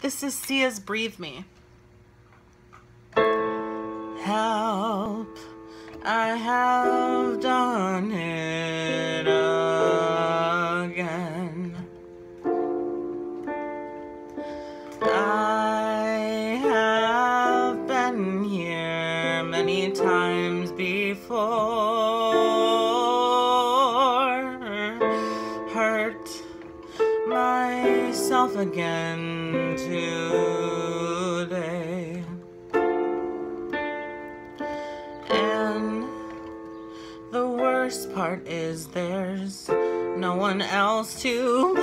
This is Sia's Breathe Me. Help, I have done it again. I have been here many times before. Hurt myself again today. And the worst part is there's no one else to